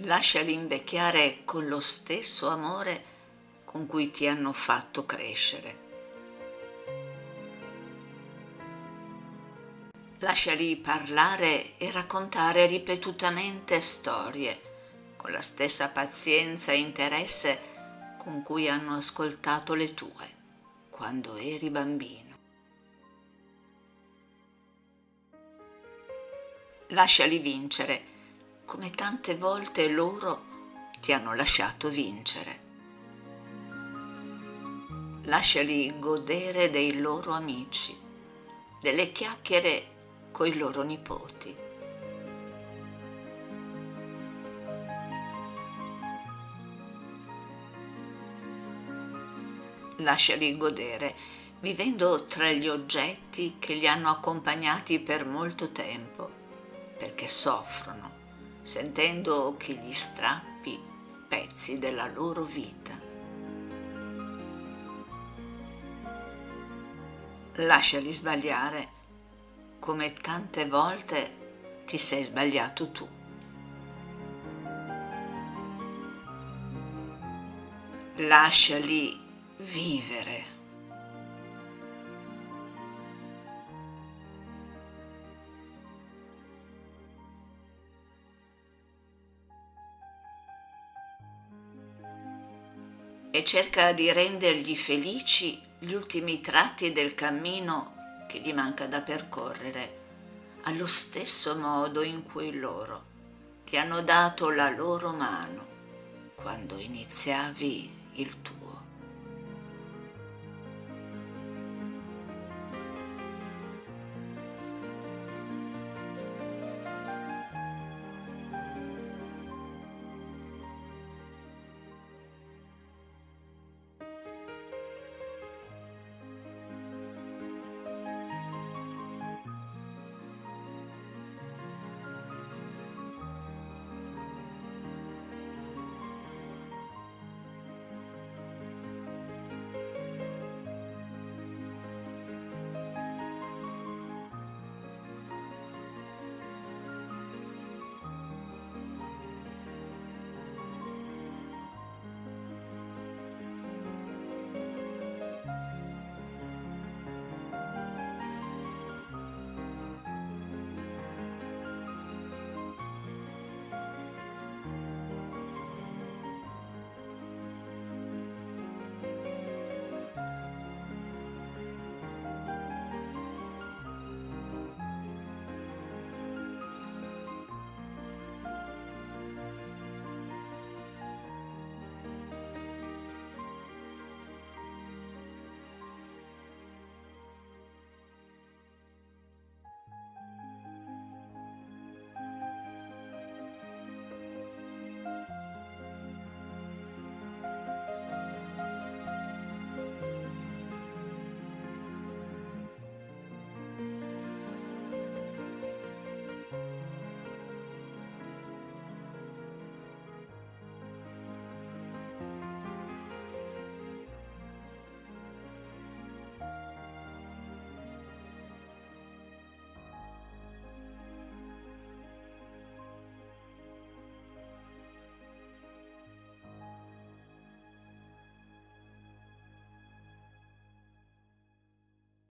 lasciali invecchiare con lo stesso amore con cui ti hanno fatto crescere. Lasciali parlare e raccontare ripetutamente storie con la stessa pazienza e interesse con cui hanno ascoltato le tue quando eri bambino. Lasciali vincere, come tante volte loro ti hanno lasciato vincere. Lasciali godere dei loro amici, delle chiacchiere coi loro nipoti. Lasciali godere, vivendo tra gli oggetti che li hanno accompagnati per molto tempo, perché soffrono, sentendo che gli strappi pezzi della loro vita. Lasciali sbagliare come tante volte ti sei sbagliato tu. Lasciali vivere. E cerca di rendergli felici gli ultimi tratti del cammino che gli manca da percorrere, allo stesso modo in cui loro ti hanno dato la loro mano quando iniziavi il tuo.